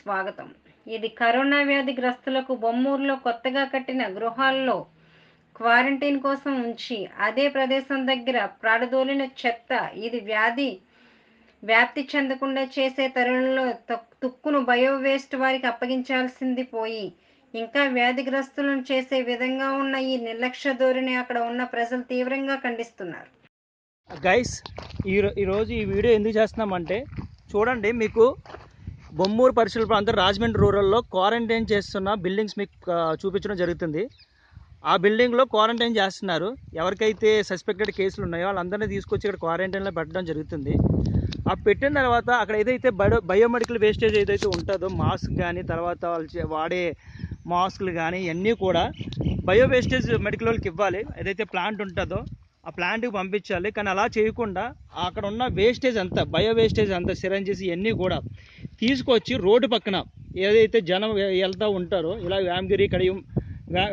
స్వాగతం. ఇది కరోనా వ్యాధి గ్రస్తులకు బొమ్మూరులో కొత్తగా కట్టిన గృహాల్లో క్వారంటైన్ కోసం ఉంచి అదే ప్రదేశం దగ్గర ప్రాడదోలిన చెత్త ఇది వ్యాధి వ్యాప్తి చెందకుండా చేసే తరుణంలో తుక్కును బయో వేస్ట్ వారికి అప్పగించాల్సింది పోయి ఇంకా వ్యాధిగ్రస్తులను చేసే విధంగా ఉన్న ఈ నిర్లక్ష్య ధోరణి అక్కడ ఉన్న ప్రజలు తీవ్రంగా ఖండిస్తున్నారు. గైస్ ఈ ఈరోజు ఈ వీడియో ఎందుకు చేస్తున్నామంటే చూడండి మీకు బొమ్మూరు పరిశీల ప్రాంతం రాజమండ్రి రూరల్లో క్వారంటైన్ చేస్తున్న బిల్డింగ్స్ మీకు చూపించడం జరుగుతుంది. ఆ బిల్డింగ్లో క్వారంటైన్ చేస్తున్నారు. ఎవరికైతే సస్పెక్టెడ్ కేసులు ఉన్నాయో వాళ్ళందరినీ తీసుకొచ్చి ఇక్కడ క్వారంటైన్లో పెట్టడం జరుగుతుంది. ఆ పెట్టిన తర్వాత అక్కడ ఏదైతే బయో బయోమెడికల్ వేస్టేజ్ ఏదైతే ఉంటుందో మాస్క్ కానీ తర్వాత వాళ్ళు వాడే మాస్కులు కానీ ఇవన్నీ కూడా బయో వేస్టేజ్ మెడికల్ వాళ్ళకి ఇవ్వాలి. ఏదైతే ప్లాంట్ ఉంటుందో ఆ ప్లాంట్కి పంపించాలి. కానీ అలా చేయకుండా అక్కడ ఉన్న వేస్టేజ్ అంతా బయో వేస్టేజ్ అంతా సిరంజెస్ ఇవన్నీ కూడా తీసుకొచ్చి రోడ్డు పక్కన ఏదైతే జనం వెళ్తూ ఉంటారో ఇలా వ్యామగిరి కడియం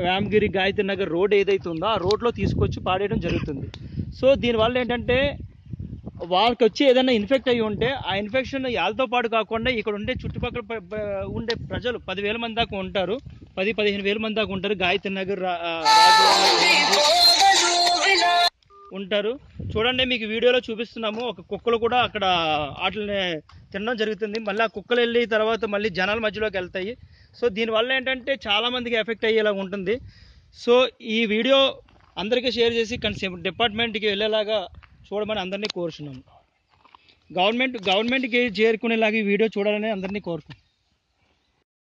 వ్యామగిరి గాయత్రి నగర్ రోడ్ ఏదైతే ఉందో ఆ రోడ్లో తీసుకొచ్చి పాడేయడం జరుగుతుంది. సో దీనివల్ల ఏంటంటే వాళ్ళకి వచ్చి ఏదైనా ఇన్ఫెక్ట్ అయ్యి ఉంటే ఆ ఇన్ఫెక్షన్ వాళ్ళతో పాటు కాకుండా ఇక్కడ ఉండే చుట్టుపక్కల ఉండే ప్రజలు పదివేల మంది దాకా ఉంటారు. పది పదిహేను వేల మంది దాకా ఉంటారు గాయత్రి నగర్ రా- ఉంటారు. చూడండి మీకు వీడియోలో చూపిస్తున్నాము. ఒక కుక్కలు కూడా అక్కడ వాటిని తినడం జరుగుతుంది. మళ్ళీ ఆ కుక్కలు వెళ్ళి తర్వాత మళ్ళీ జనాల మధ్యలోకి వెళ్తాయి. సో దీనివల్ల ఏంటంటే చాలామందికి ఎఫెక్ట్ అయ్యేలా ఉంటుంది. సో ఈ వీడియో అందరికీ షేర్ చేసి కన్స్యూమర్ డిపార్ట్మెంట్కి వెళ్ళేలాగా చూడమని అందరినీ కోరుచున్నాము గవర్నమెంట్ గవర్నమెంట్కి చేరుకునేలాగా ఈ వీడియో చూడాలని అందరినీ కోరుకుంటున్నాం